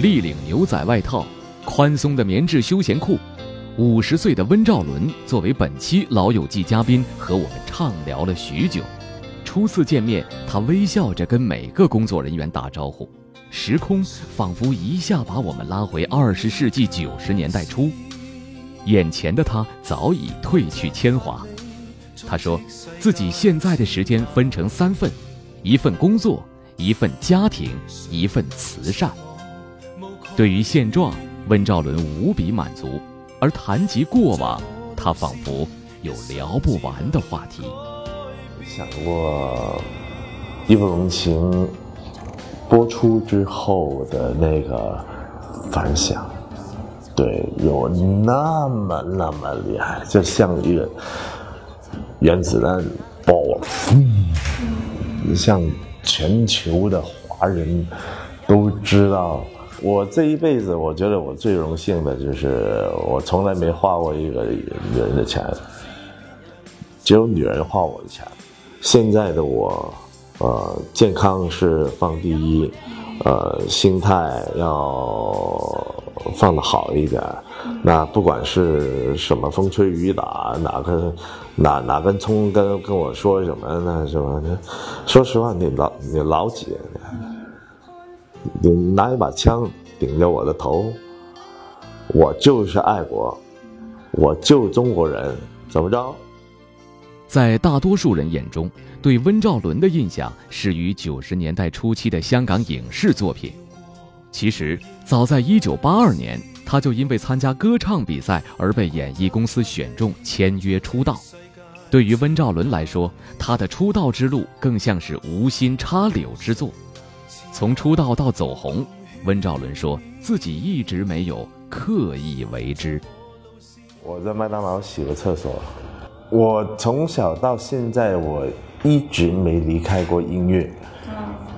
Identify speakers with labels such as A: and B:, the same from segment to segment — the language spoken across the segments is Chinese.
A: 立领牛仔外套，宽松的棉质休闲裤。五十岁的温兆伦作为本期《老友记》嘉宾，和我们畅聊了许久。初次见面，他微笑着跟每个工作人员打招呼，时空仿佛一下把我们拉回二十世纪九十年代初。眼前的他早已褪去铅华。他说，自己现在的时间分成三份：一份工作，一份家庭，一份慈善。对于现状，温兆伦无比满足。而谈及过往，他仿佛有聊不完的话题。
B: 想过《义不容情》播出之后的那个反响，对，有那么那么厉害，就像一个原子弹爆了，像全球的华人都知道。我这一辈子，我觉得我最荣幸的就是我从来没花过一个女人的钱，只有女人花我的钱。现在的我，呃，健康是放第一，呃，心态要放的好一点。那不管是什么风吹雨打，哪个哪哪根葱跟跟我说什么呢？是吧？说实话，你老你老几？你拿一把枪顶着我的头，我就是爱国，我就中国人，怎么着？
A: 在大多数人眼中，对温兆伦的印象始于九十年代初期的香港影视作品。其实，早在一九八二年，他就因为参加歌唱比赛而被演艺公司选中签约出道。对于温兆伦来说，他的出道之路更像是无心插柳之作。从出道到走红，温兆伦说自己一直没有刻意为之。
B: 我在麦当劳洗个厕所。我从小到现在，我一直没离开过音乐。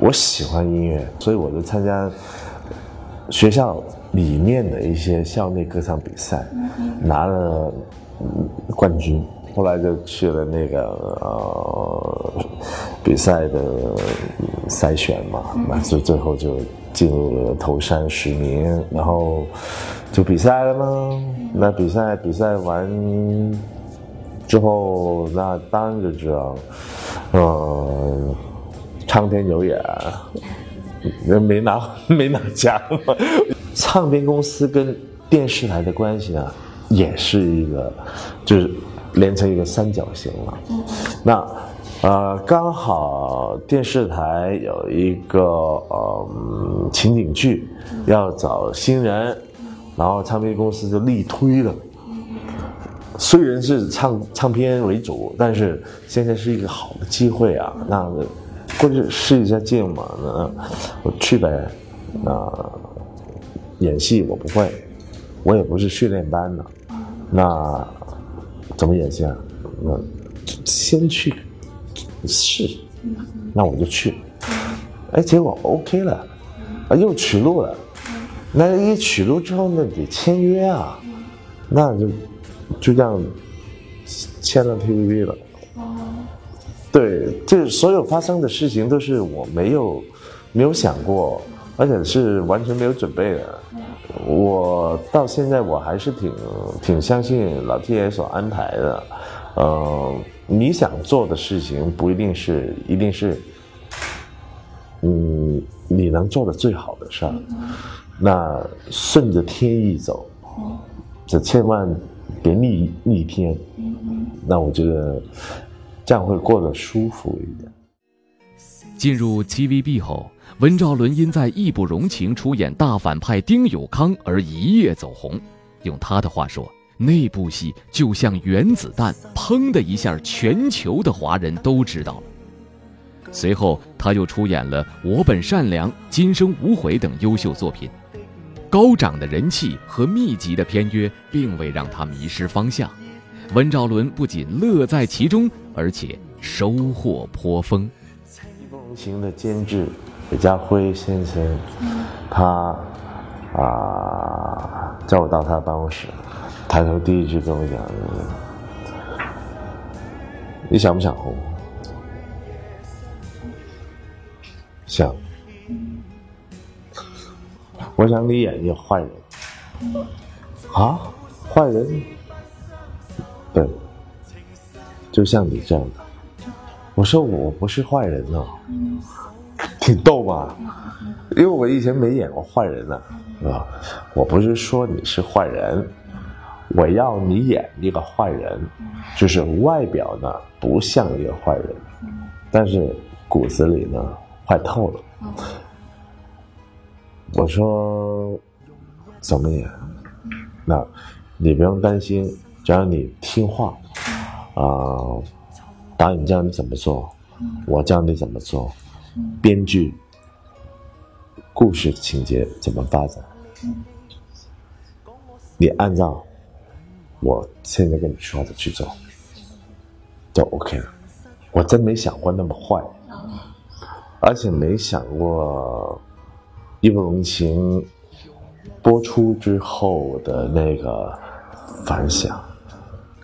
B: 我喜欢音乐，所以我就参加学校里面的一些校内歌唱比赛，拿了冠军。后来就去了那个呃比赛的筛选嘛，那就最后就进入了头三十名，然后就比赛了吗？那比赛比赛完之后，那当然就知道，呃，苍天有眼，人没拿没拿奖。唱片公司跟电视台的关系呢，也是一个，就是。连成一个三角形了，那，呃，刚好电视台有一个呃情景剧，要找新人，然后唱片公司就力推了。虽然是唱唱片为主，但是现在是一个好的机会啊，那过去试一下镜嘛，那我去呗。那演戏我不会，我也不是训练班的，那。怎么演戏啊？那先去试，那我就去。哎，结果 OK 了，啊，又取录了。那一取录之后，那得签约啊，那就就这样签了 TVB 了。哦对，这所有发生的事情都是我没有没有想过，而且是完全没有准备的。我到现在我还是挺挺相信老天爷所安排的，呃，你想做的事情不一定是一定是，嗯，你能做的最好的事儿，那顺着天意走，这千万别逆逆天，那我觉得这样会过得舒服一点。
A: 进入 TVB 后。温兆伦因在《义不容情》出演大反派丁有康而一夜走红。用他的话说，那部戏就像原子弹，砰的一下，全球的华人都知道了。随后，他又出演了《我本善良》《今生无悔》等优秀作品。高涨的人气和密集的片约，并未让他迷失方向。温兆伦不仅乐在其中，而且收获颇丰。
B: 《义不容情》的监制。李家辉先生，他啊叫我到他的办公室，抬头第一句跟我讲：“你想不想红？”想。我想你演一个坏人。啊，坏人？对，就像你这样的。我说我不是坏人哦，挺逗吧？因为我以前没演过坏人呢，啊，我不是说你是坏人，我要你演一个坏人，就是外表呢不像一个坏人，但是骨子里呢坏透了。我说怎么演？那，你不用担心，只要你听话，啊，导演教你怎么做，我教你怎么做，编剧、故事情节怎么发展，你按照我现在跟你说的去做，就 OK 了。我真没想过那么坏，而且没想过义不容情。播出之后的那个反响，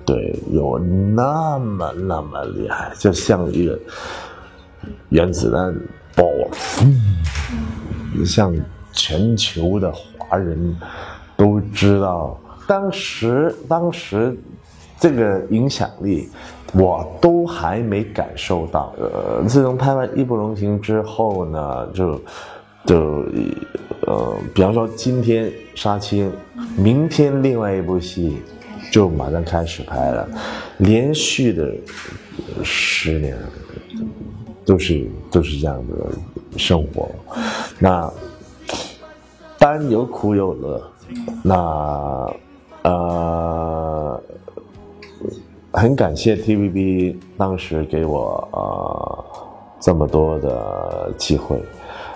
B: 对，有那么那么厉害，就像一个原子弹爆了，像全球的华人都知道，当时当时这个影响力，我都还没感受到。呃，自从拍完《义不容情》之后呢，就。就呃，比方说今天杀青，明天另外一部戏就马上开始拍了，连续的十年都是都是这样的生活。那当然有苦有乐，那呃，很感谢 TVB 当时给我呃这么多的机会。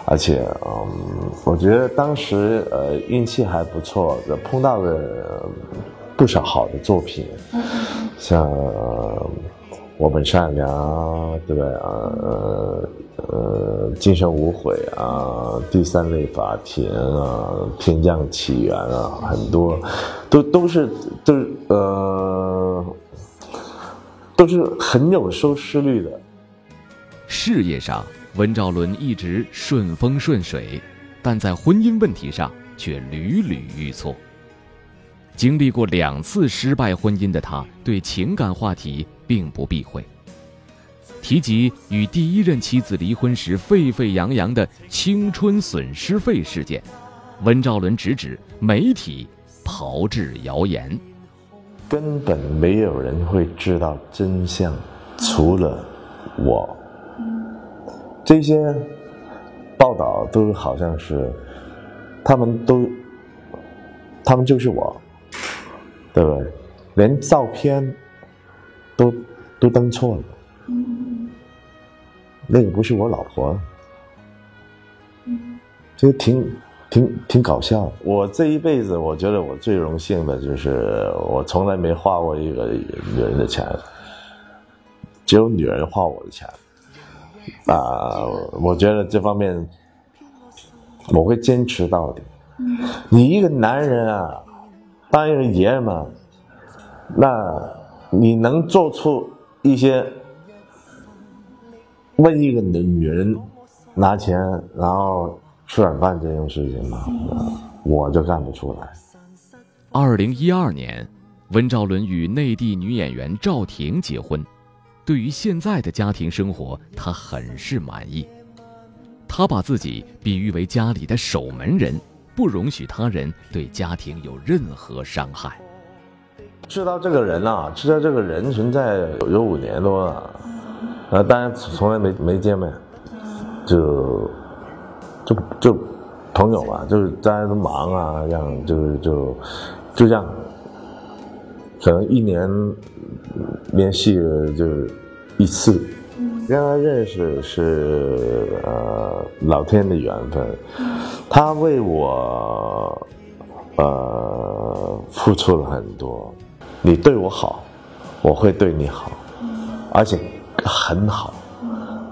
B: 而且，嗯，我觉得当时呃运气还不错，碰到了不少好的作品，像我本善良，对不对啊？呃呃，今生无悔啊，第三类法庭啊，天降起源啊，很多都都是都是呃都是很有收视率的。
A: 事业上。温兆伦一直顺风顺水，但在婚姻问题上却屡屡遇挫。经历过两次失败婚姻的他，对情感话题并不避讳。提及与第一任妻子离婚时沸沸扬扬的青春损失费事件，温兆伦直指媒体炮制谣言，
B: 根本没有人会知道真相，除了我。这些报道都好像是，他们都，他们就是我，对不对？连照片都都登错了，那个不是我老婆，就挺挺挺搞笑。我这一辈子，我觉得我最荣幸的就是，我从来没花过一个女人的钱，只有女人花我的钱。啊，我觉得这方面我会坚持到底。你一个男人啊，当一个爷们，那你能做出一些问一个女女人拿钱然后吃软饭这种事情吗？我就干不出来。
A: 二零一二年，温兆伦与内地女演员赵婷结婚。对于现在的家庭生活，他很是满意。他把自己比喻为家里的守门人，不容许他人对家庭有任何伤害。
B: 知道这个人啊，知道这个人存在有五年多了，呃，当然从来没没见面，就就就朋友吧，就是大家都忙啊，这样就是就就这样。可能一年联系就一次，跟他认识是呃老天的缘分，他为我呃付出了很多，你对我好，我会对你好，而且很好，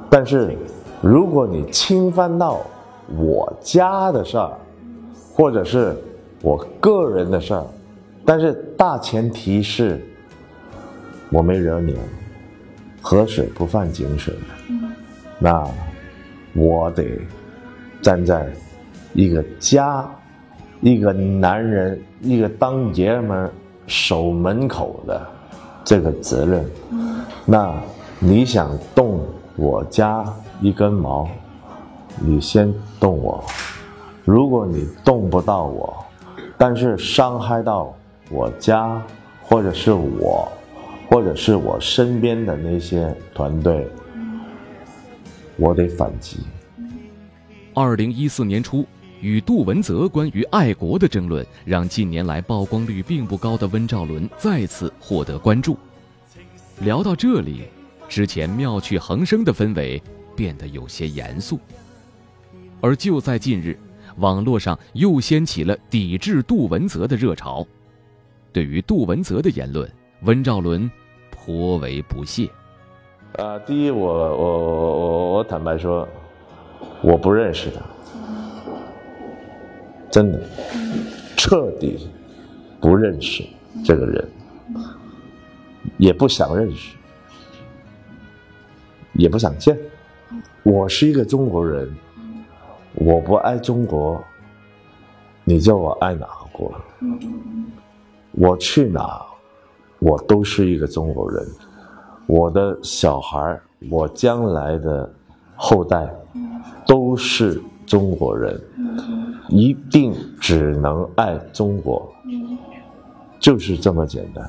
B: 但是如果你侵犯到我家的事儿，或者是我个人的事儿。但是大前提是，我没惹你，河水不犯井水，那我得站在一个家一个男人，一个当爷们守门口的这个责任。那你想动我家一根毛，你先动我。如果你动不到我，但是伤害到我家，或者是我，或者是我身边的那些团队，我得反击。
A: 二零一四年初。与杜文泽关于爱国的争论，让近年来曝光率并不高的温兆伦再次获得关注。聊到这里，之前妙趣横生的氛围变得有些严肃。而就在近日，网络上又掀起了抵制杜文泽的热潮。对于杜文泽的言论，温兆伦颇为不屑。
B: 呃，第一，我我我我我坦白说，我不认识他。真的，彻底不认识这个人，也不想认识，也不想见。我是一个中国人，我不爱中国，你叫我爱哪个国？我去哪，我都是一个中国人。我的小孩，我将来的后代，都是中国人。一定只能爱中国，就是这么简单，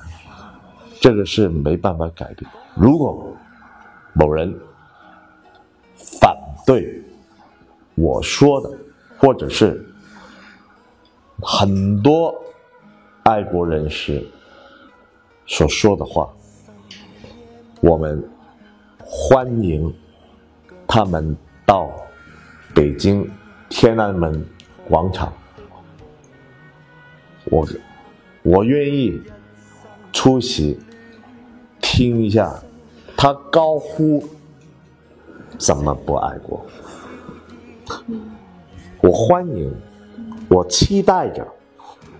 B: 这个是没办法改变。如果某人反对我说的，或者是很多爱国人士所说的话，我们欢迎他们到北京天安门。广场，我我愿意出席听一下他高呼怎么不爱国？我欢迎，我期待着。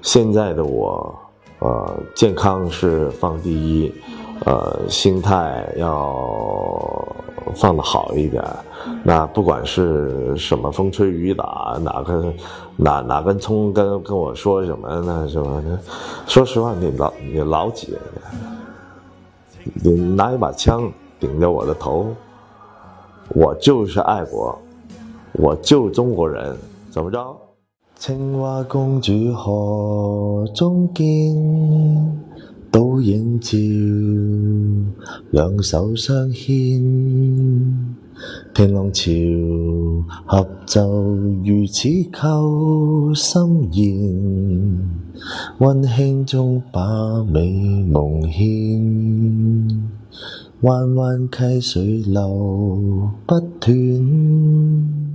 B: 现在的我，呃，健康是放第一，呃，心态要放的好一点。那不管是什么风吹雨打，哪个哪哪根葱跟跟我说什么呢？是吧？说实话，你老你老几？你拿一把枪顶着我的头，我就是爱国，我就中国人，怎么着？青蛙公主河中见，倒影照，两手相牵。听浪潮，合奏如此扣心弦，温馨中把美梦牵，弯弯溪水流不断。